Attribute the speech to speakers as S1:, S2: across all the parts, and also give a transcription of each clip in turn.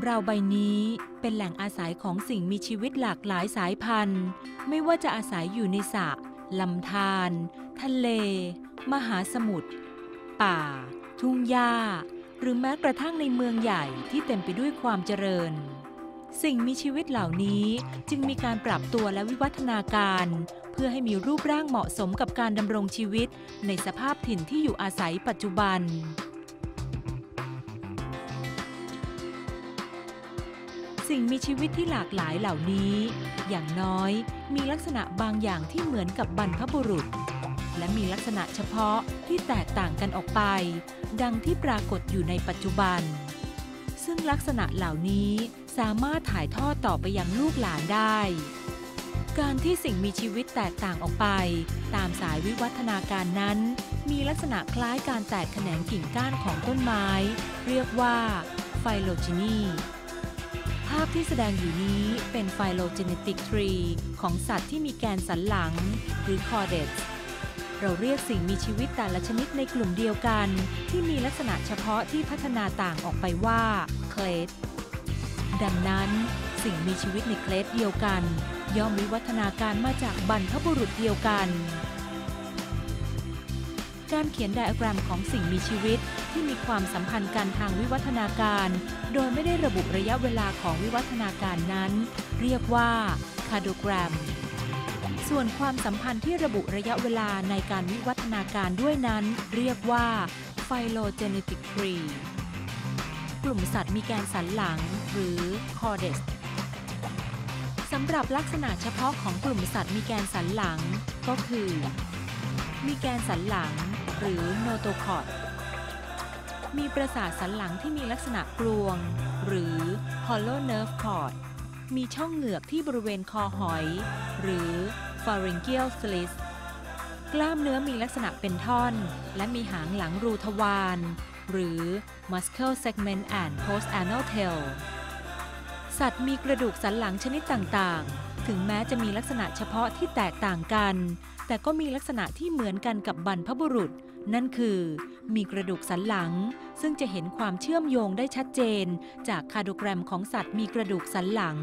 S1: ของเราใบนี้เป็นแหล่งอาศัยของสิ่งมีชีวิตหลากหลายสายพันธุ์ ไม่ว่าจะอาศัยอยู่ในสระลำธารทะเล มหาสมุทรป่า ทุ่งหญ้า หรือแม้กระทั่งในเมืองใหญ่ที่เต็มไปด้วยความเจริญ สิ่งมีชีวิตเหล่านี้จึงมีการปรับตัวและวิวัฒนาการ เพื่อให้มีรูปร่างเหมาะสมกับการดำรงชีวิตในสภาพถิ่นที่อยู่อาศัยปัจจุบัน สิ่งมีชีวิตที่หลากหลายเหล่านี้ อย่างน้อยมีลักษณะบางอย่างที่เหมือนกับบรรพบุรุษ และมีลักษณะเฉพาะที่แตกต่างกันออกไป ดังที่ปรากฏอยู่ในปัจจุบัน ซึ่งลักษณะเหล่านี้สามารถถ่ายทอดต่อไปยังลูกหลานได้ การที่สิ่งมีชีวิตแตกต่างออกไป ตามสายวิวัฒนาการนั้น มีลักษณะคล้ายการแตกแขนงกิ่งก้านของต้นไม้ เรียกว่า phylogeny ภาพที่แสดงอยู่นี้เป็น phylogenetic tree ของสัตว์ที่มีแกนสันหลังหรือ chordates เราเรียกสิ่งมีชีวิตแต่ละชนิดในกลุ่มเดียวกัน ที่มีลักษณะเฉพาะที่พัฒนาต่างออกไปว่า clade ดังนั้นสิ่งมีชีวิตใน clade เดียวกัน ย่อมวิวัฒนาการมาจากบรรพบุรุษเดียวกัน การเขียนไดอะแกรมของสิ่งมีชีวิต ที่มีความสัมพันธ์กันทางวิวัฒนาการ โดยไม่ได้ระบุระยะเวลาของวิวัฒนาการนั้น เรียกว่าคาโดแกรม ส่วนความสัมพันธ์ที่ระบุระยะเวลาในการวิวัฒนาการด้วยนั้น เรียกว่า phylogenetic tree กลุ่มสัตว์มีแกนสันหลัง หรือ cordes สำหรับลักษณะเฉพาะของกลุ่มสัตว์มีแกนสันหลังก็คือ มีแกนสันหลัง หรือโนโตคอดมีประสาทสันหลังที่มีลักษณะกลวง หรือ hollow nerve cord มีช่องเหงือกที่บริเวณคอหอย หรือ pharyngeal slit กล้ามเนื้อมีลักษณะเป็นท่อน และมีหางหลังรูทวาร หรือ muscle segment and post anal tail สัตว์มีกระดูกสันหลังชนิดต่างๆ ถึงแม้จะมีลักษณะเฉพาะที่แตกต่างกัน แต่ก็มีลักษณะที่เหมือนกันกับบรรพบุรุษ นั่นคือมีกระดูกสันหลัง ซึ่งจะเห็นความเชื่อมโยงได้ชัดเจน จากคาร์โดแกรมของสัตว์มีกระดูกสันหลัง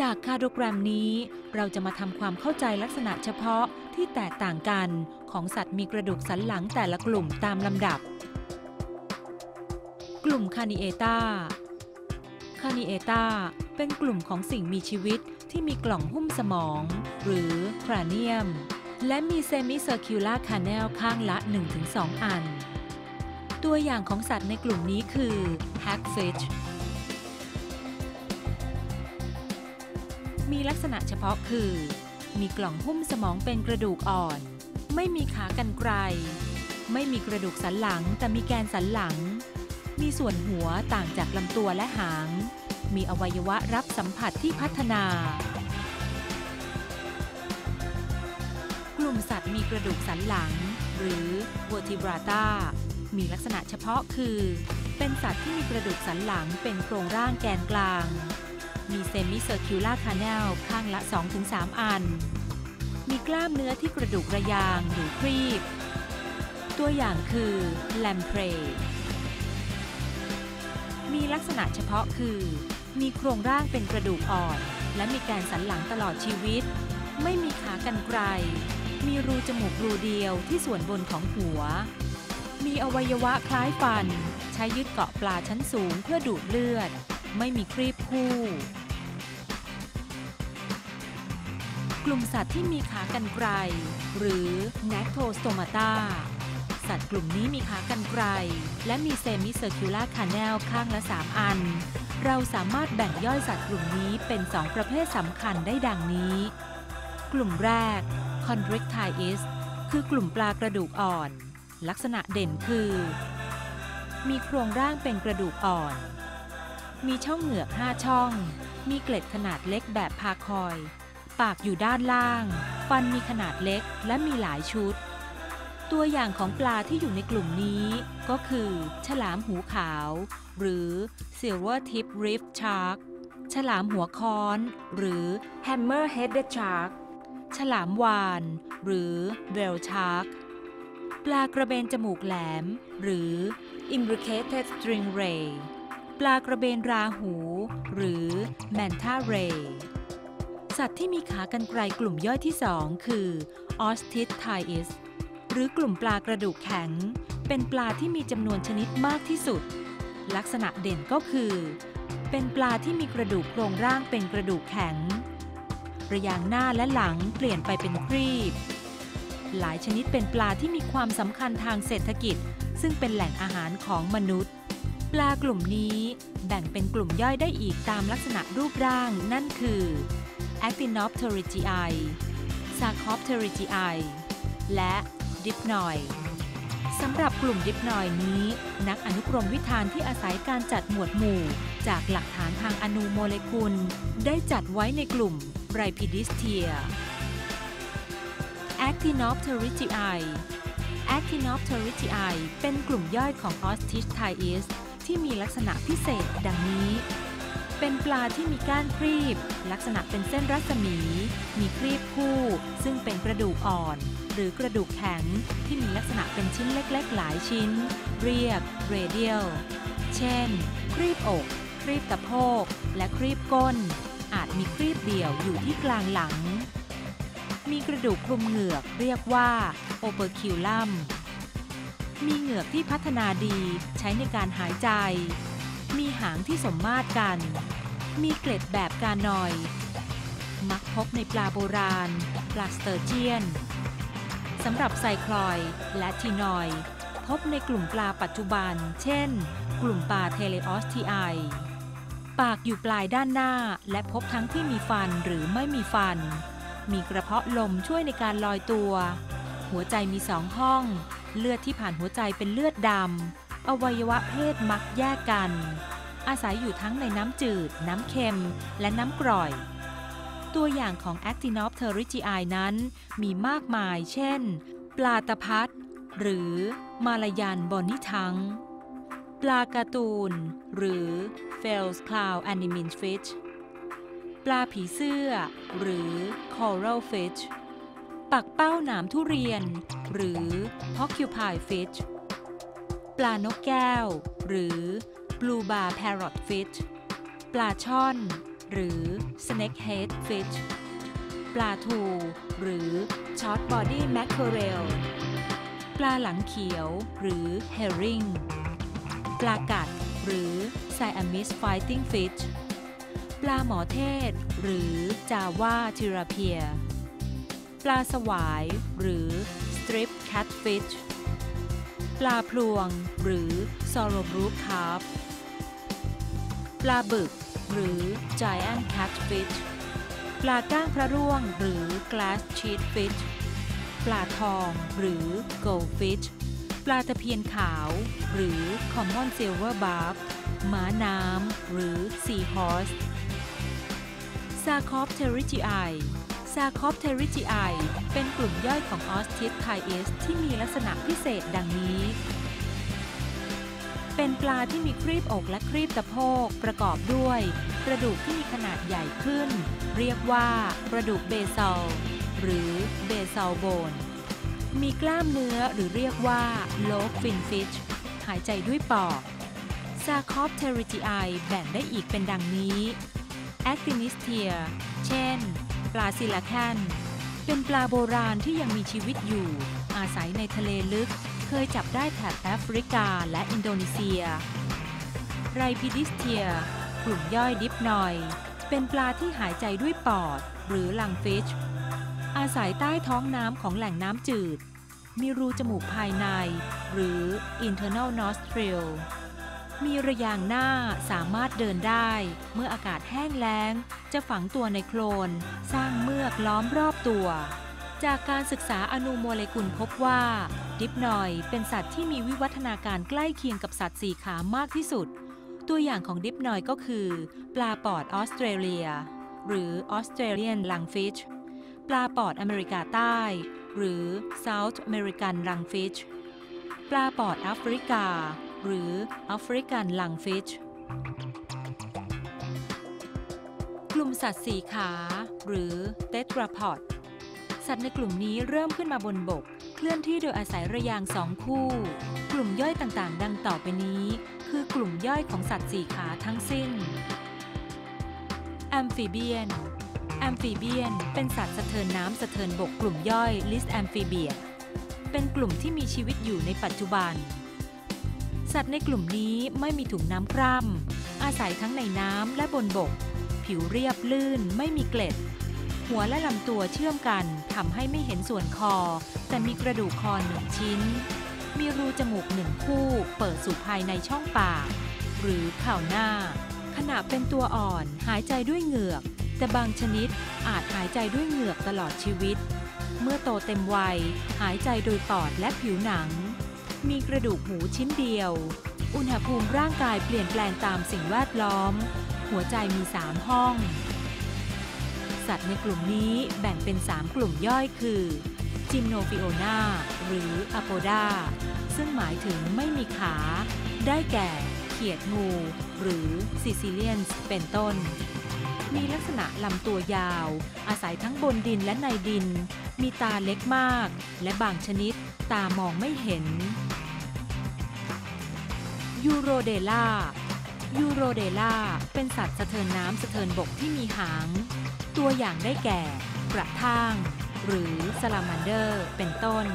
S1: จากคาร์โดแกรมนี้ เราจะมาทำความเข้าใจลักษณะเฉพาะที่แตกต่างกันของสัตว์มีกระดูกสันหลังแต่ละกลุ่มตามลำดับ กลุ่ม Craniata Craniata เป็นกลุ่มของสิ่งมีชีวิตที่มีกล่องหุ้มสมอง หรือ cranium และมี semicircular canal ข้างละ 1-2 อัน ตัวอย่างของสัตว์ในกลุ่มนี้คือ Hagfish มีลักษณะเฉพาะคือ มีกล่องหุ้มสมองเป็นกระดูกอ่อน ไม่มีขากรรไกร ไม่มีกระดูกสันหลังแต่มีแกนสันหลัง มีส่วนหัวต่างจากลำตัวและหาง มีอวัยวะรับสัมผัสที่พัฒนา กลุ่มสัตว์มีกระดูกสันหลัง หรือ vertebrata มีลักษณะเฉพาะคือ เป็นสัตว์ที่มีกระดูกสันหลังเป็นโครงร่างแกนกลาง มี semicircular canal ข้างละ 2-3 อัน มีกล้ามเนื้อที่กระดูกระยางหรือครีบ ตัวอย่างคือแลมเพรมีลักษณะเฉพาะคือ มีโครงร่างเป็นกระดูกอ่อน และมีแกนสันหลังตลอดชีวิต ไม่มีขากรรไกร มีรูจมูกรูเดียวที่ส่วนบนของหัว มีอวัยวะคล้ายฟัน ใช้ยึดเกาะปลาชั้นสูงเพื่อดูดเลือด ไม่มีครีบคู่ กลุ่มสัตว์ที่มีขากรรไกรหรือ n a c t o s t o m a t a สัตว์กลุ่มนี้มีขากรรไกรและมี semicircular canal ข้างละ 3 อัน เราสามารถแบ่งย่อยสัตว์กลุ่มนี้เป็น 2 ประเภทสำคัญได้ดังนี้ กลุ่มแรก Chondrichthyes คือกลุ่มปลากระดูกอ่อน ลักษณะเด่นคือ มีโครงร่างเป็นกระดูกอ่อน มีช่องเหงือก5ช่อง มีเกล็ดขนาดเล็กแบบพาคอย ปากอยู่ด้านล่าง ฟันมีขนาดเล็กและมีหลายชุด ตัวอย่างของปลาที่อยู่ในกลุ่มนี้ก็คือ ฉลามหูขาว หรือ Silver Tip Reef Shark ฉลามหัวค้อน หรือ Hammer Headed Shark ฉลามวาน หรือ Whale Shark ปลากระเบนจมูกแหลม หรือ Imbricated Stingray ปลากระเบนราหู หรือ manta ray สัตว์ที่มีขากรรไกรกลุ่มย่อยที่สองคือ Osteichthyes หรือกลุ่มปลากระดูกแข็ง เป็นปลาที่มีจำนวนชนิดมากที่สุด ลักษณะเด่นก็คือ เป็นปลาที่มีกระดูกโครงร่างเป็นกระดูกแข็ง ระยางหน้าและหลังเปลี่ยนไปเป็นครีบ หลายชนิดเป็นปลาที่มีความสำคัญทางเศรษฐกิจ ซึ่งเป็นแหล่งอาหารของมนุษย์ ปลากลุ่มนี้แบ่งเป็นกลุ่มย่อยได้อีกตามลักษณะรูปร่าง นั่นคือ Actinopterygii Sacopterygii และ Dipnoi สำหรับกลุ่มดิปนอยนี้ นักอนุกรมวิธานที่อาศัยการจัดหมวดหมู่ จากหลักฐานทางอนูโมเลกุล ได้จัดไว้ในกลุ่ม ไรพิดิสเทีย Actinopterygii Actinopterygii เป็นกลุ่มย่อยของ Ostisthiis ที่มีลักษณะพิเศษดังนี้ เป็นปลาที่มีก้านครีบ ลักษณะเป็นเส้นรัศมี มีครีบคู่ ซึ่งเป็นกระดูกอ่อน หรือกระดูกแข็งที่มีลักษณะเป็นชิ้นเล็กๆ หลายชิ้น เรียก radial เช่น ครีบอก ครีบตะโพก และครีบก้น อาจมีครีบเดี่ยวอยู่ที่กลางหลัง มีกระดูกคลุมเหงือกเรียกว่า operculum มีเหงือกที่พัฒนาดีใช้ในการหายใจ มีหางที่สมมาตรกัน มีเกล็ดแบบกานอย มักพบในปลาโบราณ ปลาสเตอร์เจียนสำหรับไซคลอยและทีนอย พบในกลุ่มปลาปัจจุบัน เช่น กลุ่มปลาเทเลออสทีไอ ปากอยู่ปลายด้านหน้า และพบทั้งที่มีฟันหรือไม่มีฟัน มีกระเพาะลมช่วยในการลอยตัว หัวใจมีสองห้อง เลือดที่ผ่านหัวใจเป็นเลือดดำ อวัยวะเพศมักแยกกัน อาศัยอยู่ทั้งในน้ำจืด น้ำเค็ม และน้ำกร่อย ตัวอย่างของ Actinopterygii นั้นมีมากมาย เช่น ปลาตะพัดหรือมาลายันบอนิทัง ปลาการ์ตูน หรือ f e l s Cloud Animal Fish ปลาผีเสื้อ หรือ Coral Fish ปักเป้าหนามทุเรียน หรือ Porcupine Fish ปลานกแก้ว หรือ Blue Bar Parrot Fish ปลาช่อน หรือ Snakehead Fish ปลาทู หรือ Short Body Mackerel ปลาหลังเขียว หรือ Herring ปลากัด หรือ Siamese fighting fish ปลาหมอเทศ หรือจาว่าทิราเพีย ปลาสวาย หรือ strip catfish ปลาพลวง หรือ sorobrook carp ปลาบึก หรือ giant catfish ปลาก้างพระร่วง หรือ glass sheatfish ปลาทอง หรือ goldfish ปลาตะเพียนขาว หรือ Common Silver Barb ม้าน้ำ หรือ Seahorse Sarcopterygii Sarcopterygii เป็นกลุ่มย่อยของ Osteichthyes ที่มีลักษณะพิเศษดังนี้ เป็นปลาที่มีครีบอกและครีบตะโพกประกอบด้วย กระดูกที่มีขนาดใหญ่ขึ้น เรียกว่ากระดูก basal หรือ basal bone มีกล้ามเนื้อหรือเรียกว่า lobe-fin fish หายใจด้วยปอด Sarcopterygii แบ่งได้อีกเป็นดังนี้ Actinistia เช่น ปลา coelacanth เป็นปลาโบราณที่ยังมีชีวิตอยู่ อาศัยในทะเลลึก เคยจับได้แถบแอฟริกาและอินโดนีเซีย Rhipidistia กลุ่มย่อย Dipnoi เป็นปลาที่หายใจด้วยปอด หรือ lungfish อาศัยใต้ท้องน้ำของแหล่งน้ำจืด มีรูจมูกภายใน หรือ internal nostril มีระยางหน้าสามารถเดินได้ เมื่ออากาศแห้งแล้ง จะฝังตัวในโคลน สร้างเมือกล้อมรอบตัว จากการศึกษาอณูโมเลกุลพบว่า Dipnoi เป็นสัตว์ที่มีวิวัฒนาการใกล้เคียงกับสัตว์สี่ขามากที่สุด ตัวอย่างของ Dipnoi ก็คือ ปลาปอดออสเตรเลีย หรือออ ปลาปอดอเมริกาใต้ หรือ South American Lungfish ปลาปอดแอฟริกา หรือ African lungfishกลุ่มสัตว์สี่ขา หรือ tetrapod สัตว์ในกลุ่มนี้เริ่มขึ้นมาบนบก เคลื่อนที่โดยอาศัยระยางสองคู่ กลุ่มย่อยต่างๆ ดังต่อไปนี้คคือกลุ่มย่อยของสัตว์สี่ขาทั้งสิ้น amphibian amphibian เป็นสัตว์สะเทินน้ำสะเทินบกกลุ่มย่อย Lissamphibia เป็นกลุ่มที่มีชีวิตอยู่ในปัจจุบัน สัตว์ในกลุ่มนี้ไม่มีถุงน้ำคร่ำอาศัยทั้งในน้ำและบนบก ผิวเรียบลื่นไม่มีเกล็ด หัวและลำตัวเชื่อมกันทำให้ไม่เห็นส่วนคอ แต่มีกระดูกคอหนึ่งชิ้น มีรูจมูกหนึ่งคู่ เปิดสู่ภายในช่องปาก หรือข่าวหน้า ขณะเป็นตัวอ่อนหายใจด้วยเหงือก แต่บางชนิดอาจหายใจด้วยเหงือกตลอดชีวิต เมื่อโตเต็มวัย หายใจโดยปอดและผิวหนัง มีกระดูกหูชิ้นเดียว อุณหภูมิร่างกายเปลี่ยนแปลงตามสิ่งแวดล้อม หัวใจมี3ห้อง สัตว์ในกลุ่มนี้แบ่งเป็น3กลุ่มย่อยคือ Gymnophiona หรือ Apoda ซึ่งหมายถึงไม่มีขา ได้แก่ เขียดงู หรือ caecilian เป็นต้น มีลักษณะลำตัวยาว อาศัยทั้งบนดินและในดิน มีตาเล็กมาก และบางชนิดตามองไม่เห็น ยูโรเดล่ายูโรเดล่าเป็นสัตว์สะเทินน้ำสะเทินบกที่มีหาง ตัวอย่างได้แก่ กระทั่งหรือสลามันเดอร์ เป็นต้น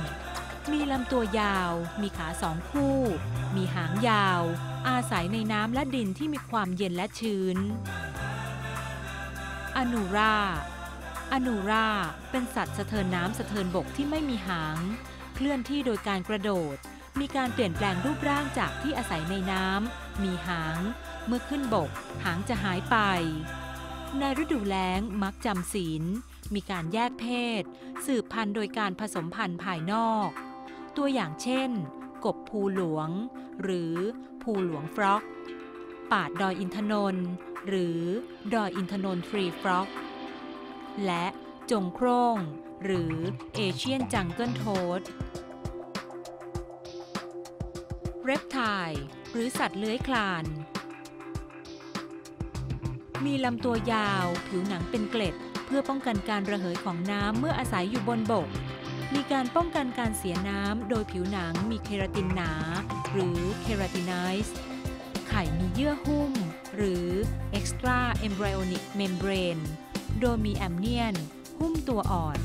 S1: มีลำตัวยาว มีขาสองคู่ มีหางยาว อาศัยในน้ำและดินที่มีความเย็นและชื้น อนูราอนูราเป็นสัตว์สะเทินน้ำสะเทินบกที่ไม่มีหาง เคลื่อนที่โดยการกระโดด มีการเปลี่ยนแปลงรูปร่างจากที่อาศัยในน้ำมีหาง เมื่อขึ้นบก หางจะหายไป ในฤดูแล้งมักจำศีล มีการแยกเพศ สืบพันธุ์โดยการผสมพันธุ์ภายนอก ตัวอย่างเช่น กบภูหลวง หรือภูหลวงฟรอกปาดดอยอินทนนท์ หรือดอยอินทนนท์ tree frog และจงโคร่งหรือ Asian jungle toad reptile หรือสัตว์เลื้อยคลาน มีลำตัวยาวผิวหนังเป็นเกล็ด เพื่อป้องกันการระเหยของน้ำเมื่ออาศัยอยู่บนบก มีการป้องกันการเสียน้ำโดยผิวหนังมีเคราตินหนา หรือ keratinized ไข่มีเยื่อหุ้ม หรือ extra embryonic membrane โดยมี amnion หุ้มตัวอ่อน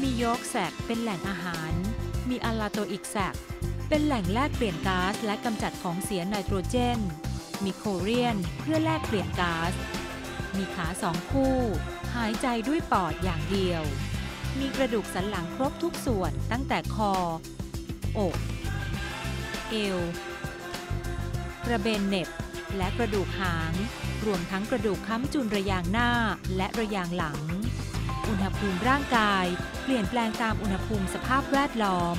S1: มี yolk sac เป็นแหล่งอาหาร มี allantoic sac เป็นแหล่งแลกเปลี่ยนก๊าซและกำจัดของเสียไนโตรเจน มี chorion เพื่อแลกเปลี่ยนก๊าซ มีขาสองคู่ หายใจด้วยปอดอย่างเดียว มีกระดูกสันหลังครบทุกส่วนตั้งแต่คอ อก เอวกระเบนเน็บ และกระดูกหาง รวมทั้งกระดูกค้ำจุนระยางหน้าและระยางหลัง อุณหภูมิร่างกาย เปลี่ยนแปลงตามอุณหภูมิสภาพแวดล้อม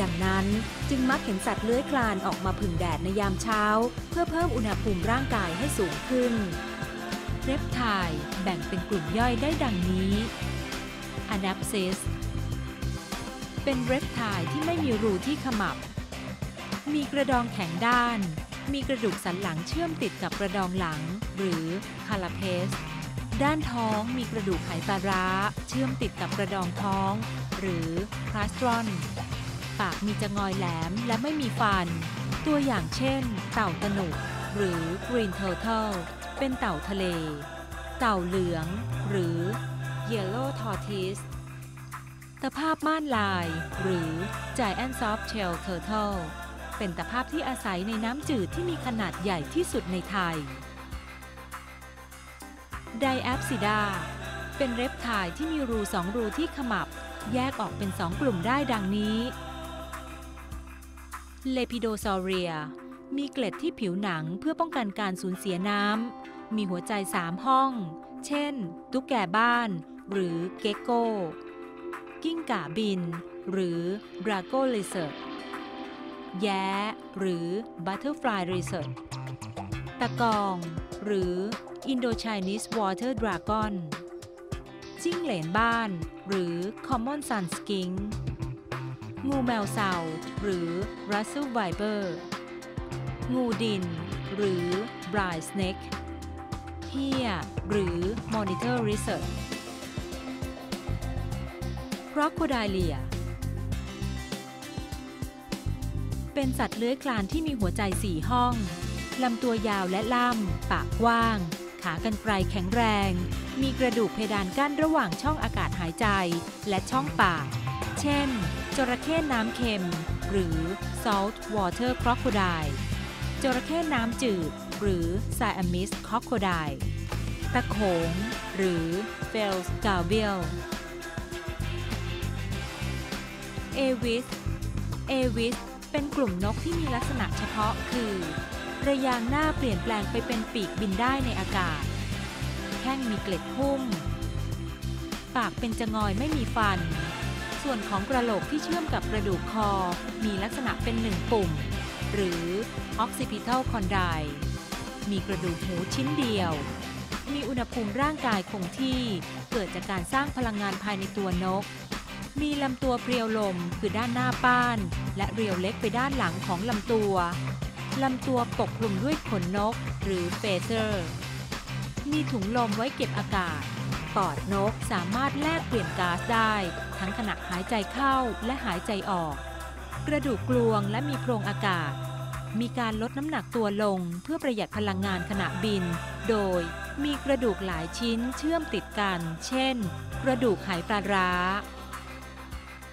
S1: ดังนั้นจึงมักเห็นสัตว์เลื้อยคลานออกมาผึ่งแดดในยามเช้า เพื่อเพิ่มอุณหภูมิร่างกายให้สูงขึ้นเรปไทล์แบ่งเป็นกลุ่มย่อยได้ดังนี้ Anapsis เป็นเรปไทล์ที่ไม่มีรูที่ขมับ มีกระดองแข็งด้าน มีกระดูกสันหลังเชื่อมติดกับกระดองหลัง หรือคาลาเพส ด้านท้องมีกระดูกไขปลาร้า เชื่อมติดกับกระดองท้อง หรือพลาสตรอน ปากมีจะงอยแหลมและไม่มีฟัน ตัวอย่างเช่น เต่าตนุหรือ Green Turtle เป็นเต่าทะเล เต่าเหลือง หรือ Yellow Tortoise ตะภาพม่านลาย หรือ Giant Soft Shell Turtle เป็นตะภาพที่อาศัยในน้ำจืดที่มีขนาดใหญ่ที่สุดในไทย ไดแอปซิดา เป็นเรปไทล์ที่มีรูสองรูที่ขมับ แยกออกเป็นสองกลุ่มได้ดังนี้ Lepidosauria มีเกล็ดที่ผิวหนังเพื่อป้องกันการสูญเสียน้ำ มีหัวใจสามห้อง เช่น ตุ๊กแกบ้าน หรือ gecko กิ้งก่าบิน หรือ Draco lizard แย้ หรือ Butterfly Lizard ตะกอง หรือ Indo-Chinese Water Dragon จิ้งเหลนบ้าน หรือ Common Sun Skink งูแมวเสาหรือ Russell Viper งูดิน หรือ Bride Snake เฮียหรือ Monitor Lizard Crocodilia เป็นสัตว์เลื้อยคลานที่มีหัวใจสี่ห้อง ลำตัวยาวและล่ำ ปากกว้าง ขากรรไกรแข็งแรง มีกระดูกเพดานกั้นระหว่างช่องอากาศหายใจ และช่องปาก เช่น จระเข้น้ำเค็ม หรือ salt water crocodile จระเข้น้ำจืด หรือ Siamese crocodile ตะโขง หรือ Fels g a v i l เอวิส เอวิส เป็นกลุ่มนกที่มีลักษณะเฉพาะคือ ระยางหน้าเปลี่ยนแปลงไปเป็นปีกบินได้ในอากาศ แข้งมีเกล็ดหุ้ม ปากเป็นจงอยไม่มีฟัน ส่วนของกระโหลกที่เชื่อมกับกระดูกคอ มีลักษณะเป็นหนึ่งปุ่ม หรือ occipital condyle มีกระดูกหูชิ้นเดียว มีอุณหภูมิร่างกายคงที่ เกิดจากการสร้างพลังงานภายในตัวนก มีลำตัวเรียวลมคือด้านหน้าป้าน และเรียวเล็กไปด้านหลังของลำตัว ลำตัวปกคลุมด้วยขนนกหรือเฟเซอร์ มีถุงลมไว้เก็บอากาศ ปอดนกสามารถแลกเปลี่ยนก๊าซได้ ทั้งขณะหายใจเข้าและหายใจออก กระดูกกลวงและมีโพรงอากาศ มีการลดน้ำหนักตัวลงเพื่อประหยัดพลังงานขณะบิน โดยมีกระดูกหลายชิ้นเชื่อมติดกัน เช่น กระดูกไหปลาร้า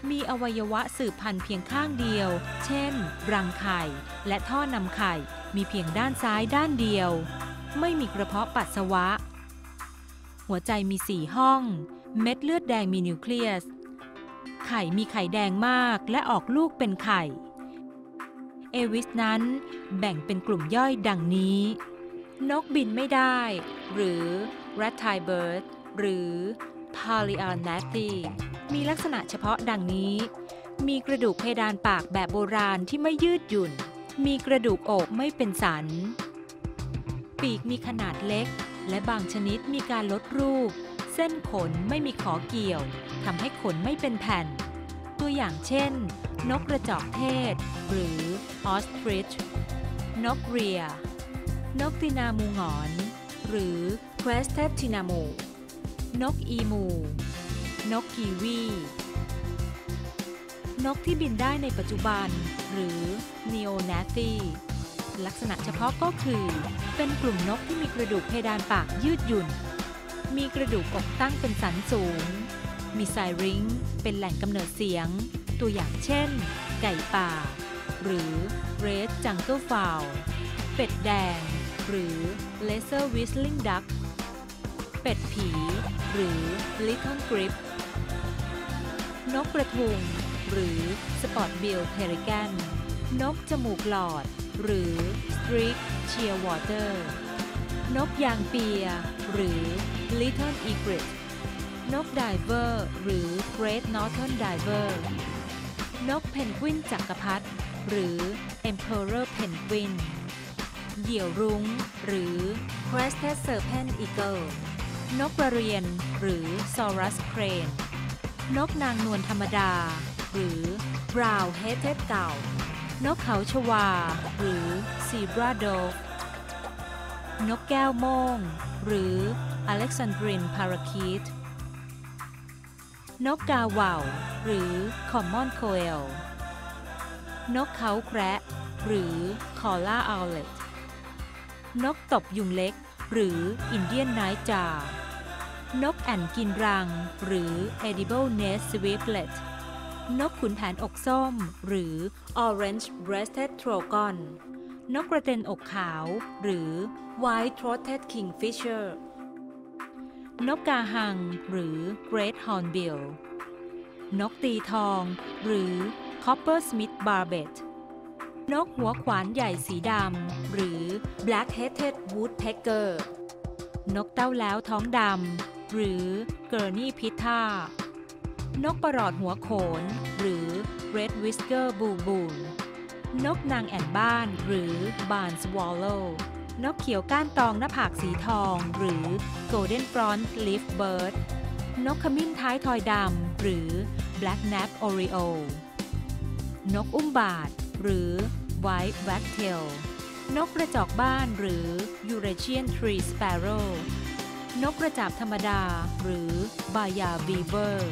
S1: มีอวัยวะสืบพันธุ์เพียงข้างเดียว เช่น รังไข่ และท่อนำไข่ มีเพียงด้านซ้ายด้านเดียว ไม่มีกระเพาะปัสสาวะ หัวใจมีสี่ห้อง เม็ดเลือดแดงมีนิวเคลียส ไข่มีไข่แดงมากและออกลูกเป็นไข่ เอวิสนั้นแบ่งเป็นกลุ่มย่อยดังนี้ นกบินไม่ได้ หรือ reptile bird หรือ p a l i a n a t i มีลักษณะเฉพาะดังนี้ มีกระดูกเพดานปากแบบโบราณที่ไม่ยืดหยุ่น มีกระดูกอกไม่เป็นสัน ปีกมีขนาดเล็ก และบางชนิดมีการลดรูป เส้นขนไม่มีขอเกี่ยวทำให้ขนไม่เป็นแผ่น ตัวอย่างเช่น นกกระจอกเทศ หรือ ostrich นกเรีย นกตินามูหงอน หรือ crested tinamou นกอีมู นกกีวี นกที่บินได้ในปัจจุบัน หรือ n e o n a t i ลักษณะเฉพาะก็คือ เป็นกลุ่มนกที่มีกระดูกเพดานปากยืดหยุ่น มีกระดูกอกตั้งเป็นสันสูง มี syrinx เป็นแหล่งกำเนิดเสียง ตัวอย่างเช่น ไก่ป่า หรือ red jungle fowl เป็ดแดง หรือ lesser whistling duck เป็ดผี หรือ little grebe นกกระทุง หรือ spot-billed pelican นกจมูกหลอด หรือ streaked shearwater นกยางเปีย หรือ little egret นก diver หรือ great northern diver นกเพนกวินจักรพรรดิหรือ emperor penguin เหยี่ยวรุ้ง หรือ Crested Serpent Eagle นกกระเรียน หรือ Sarus Crane นกนางนวลธรรมดา หรือ brown-headed gull นกเขาชวา หรือ zebra dove นกแก้วโม่ง หรือ Alexandrine parakeet นกกาเหว่าหรือ common koel นกเค้าแคระหรือ collared owlet นกตบยุงเล็ก หรือ Indian nightjar นกแอ่นกินรัง หรือ edible nest swiftlet นกขุนแผนอกส้ม หรือ orange breasted trogon นกกระเต็นอกขาว หรือ white throated kingfisher นกกาหัง หรือ great hornbill นกตีทอง หรือ copper smith barbet นกหัวขวานใหญ่สีดำ หรือ black-headed woodpecker นกเต้าแล้วท้องดำ หรือเกอร์นี่พิท่านกประหลอดหัวโขน หรือ Red Whisker b u b u l นกนางแอ่นบ้านหรือ Barn Swallow นกเขียวก้านตองหน้าผากสีทอง หรือ Golden Front Leaf Bird นกขมิ้นท้ายทอยดำ หรือ Black Nap Oreo นกอุ้มบาดหรือ White Wagtail นกกระจอกบ้านหรือ Eurasian Tree Sparrow นกกระจาบธรรมดา หรือ baya weaver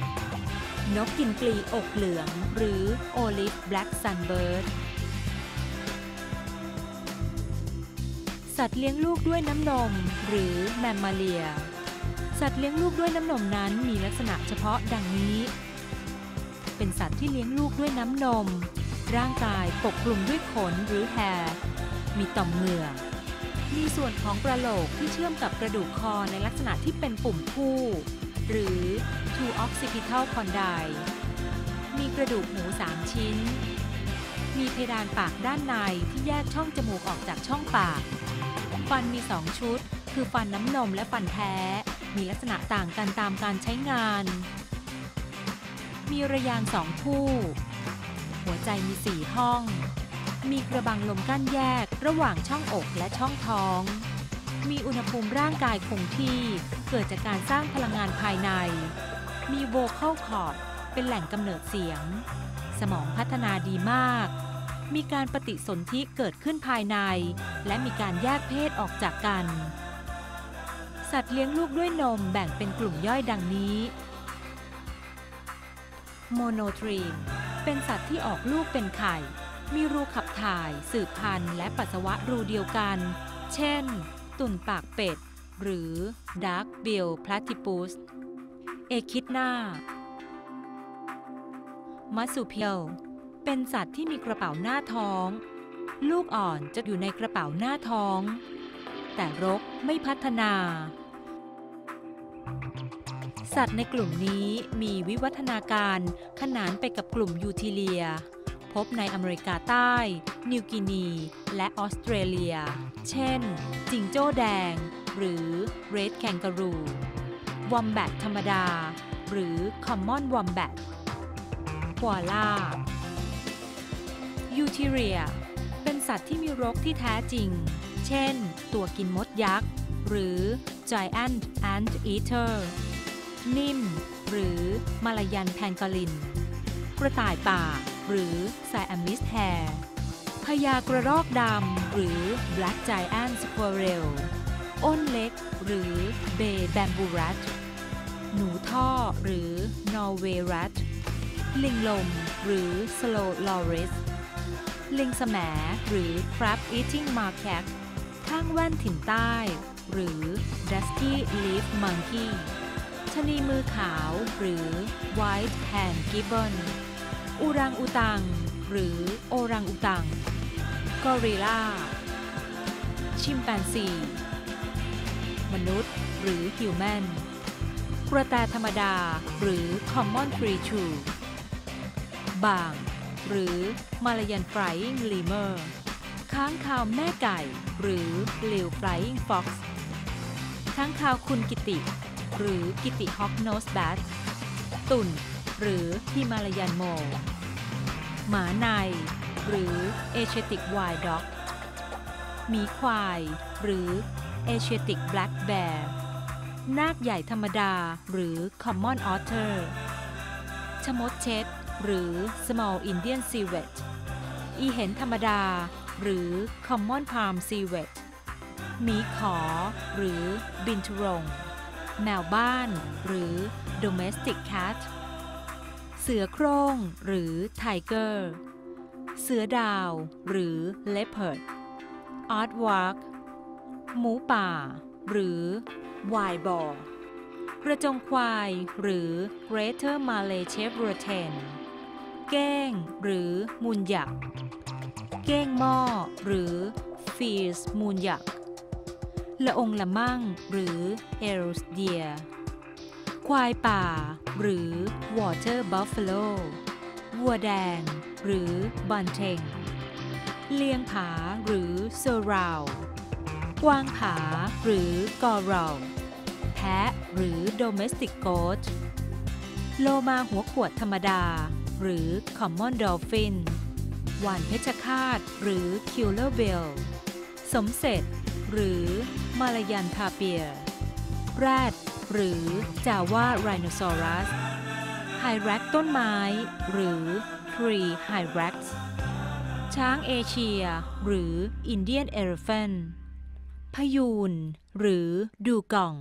S1: นกกินปลีอกเหลือง หรือ olive-backed sunbird สัตว์เลี้ยงลูกด้วยน้ำนม หรือ Mammalia สัตว์เลี้ยงลูกด้วยน้ำนมนั้นมีลักษณะเฉพาะดังนี้ เป็นสัตว์ที่เลี้ยงลูกด้วยน้ำนม ร่างกายปกคลุมด้วยขนหรือแฮมีต่อมเหงื่อ มีส่วนของกระโหลกที่เชื่อมกับกระดูกคอในลักษณะที่เป็นปุ่มคู่ หรือ two occipital condyle มีกระดูกหูสามชิ้น มีเพดานปากด้านในที่แยกช่องจมูกออกจากช่องปาก ฟันมีสองชุด คือฟันน้ำนมและฟันแท้ มีลักษณะต่างกันตามการใช้งาน มีระยางสองคู่ หัวใจมีสี่ห้อง มีกระบังลมกั้นแยกระหว่างช่องอกและช่องท้อง มีอุณหภูมิร่างกายคงที่เกิดจากการสร้างพลังงานภายใน มี vocal cord เป็นแหล่งกำเนิดเสียง สมองพัฒนาดีมาก มีการปฏิสนธิเกิดขึ้นภายใน และมีการแยกเพศออกจากกัน สัตว์เลี้ยงลูกด้วยนมแบ่งเป็นกลุ่มย่อยดังนี้ โมโนทรีม เป็นสัตว์ที่ออกลูกเป็นไข่ มีรูขับถ่าย สืบพันธุ์และปัสสาวะรูเดียวกัน เช่น ตุ่นปากเป็ด หรือ Dark Bill Platypus เอคิดหน้า มัส u เพียลเป็นสัตว์ที่มีกระเป๋าหน้าท้อง ลูกอ่อนจะอยู่ในกระเป๋าหน้าท้อง แต่รกไม่พัฒนา สัตว์ในกลุ่มนี้มีวิวัฒนาการขนานไปกับกลุ่มยูทิเลีย พบในอเมริกาใต้ นิวกินี และออสเตรเลีย เช่น จิงโจ้แดง หรือเรดแคนการูวอมแบทธรรมดา หรือคอมมอนวอมแบทควาล่ายูทิเรีย เป็นสัตว์ที่มีรกที่แท้จริง เช่น ตัวกินมดยักษ์ หรือ Giant Ant Eater นิ่ม หรือมาลายันแพนกลิน กระต่ายป่า หรือ s i a m i s Hare พญากระรอกดำหรือ Black Giant Squirrel อ้นเล็กหรือ Bay Bamboo Rat หนูท่อหรือ Norway Rat ลิงลมหรือ Slow Loris ลิงแสมหรือ Crab Eating Macaque ข้างแว่นถิ่นใต้ หรือ Dusky Leaf Monkey ชนีมือขาวหรือ White Hand Gibbon อูรังอุตัง หรือโอรังอุตัง กอริลลา ชิมแปนซี มนุษย์ หรือฮิวแมน กระแตธรรมดา หรือ Common Tree Shrew บาง หรือมาลายัน Flying Lemur ค้างคาวแม่ไก่ หรือ Lyle's Flying Fox ค้างคาวคุณกิติ หรือ Kitti's hog-nosed bat ตุ่น หรือ Himalayan mole หมาใน หรือ Asiatic wild dog หมีควาย หรือ Asiatic black bear นากใหญ่ธรรมดา หรือ Common Otter ชมดเช็ด หรือ Small Indian Civet อีเห็นธรรมดา หรือ Common Palm Civet หมีขอ หรือบินทรง แมวบ้าน หรือ Domestic Cat เสือโคร่งหรือ Tiger เสือดาวหรือ Leopard Aardvark หมูป่า หรือ Wild Boar กระจงควายหรือ Greater Malay Chevrolet เก้งหรือมูลหยักษ์เก้งหม้อหรือ f i e r มูลหยัก ละองละมั่งหรือ e l s d e e r ควายป่า หรือ Water Buffalo วัวแดง หรือ Bunting เลียงผา หรือ s o r o u กวางผา หรือ g o r o w แพะ หรือ Domestic Goat โลมาหัวขวดธรรมดา หรือ Common Dolphin หวานเพชรคาตหรือ Killer Whale สมเสร็จ หรือ มาลายันทาเปีย แรด หรือจาว่าไรโนซอรัสไฮแร็กต้นไม้ หรือ tree hyrax ช้างเอเชีย หรือ Indian elephant พะยูน หรือ dugong